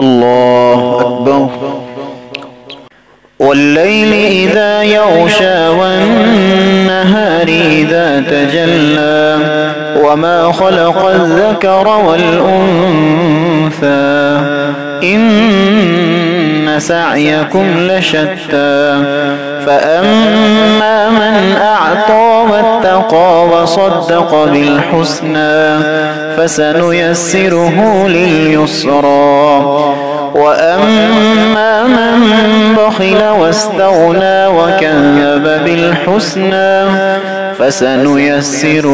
الله أكبر. والليل إذا يغشى والنهار إذا تجلى وما خلق الذكر والأنثى إن سعيكم لشتى فأما من أعطى واتقى وصدق بالحسنى فسنيسره لليسرى. وأما من بخل واستغنى وكذب بالحسنى فسنيسره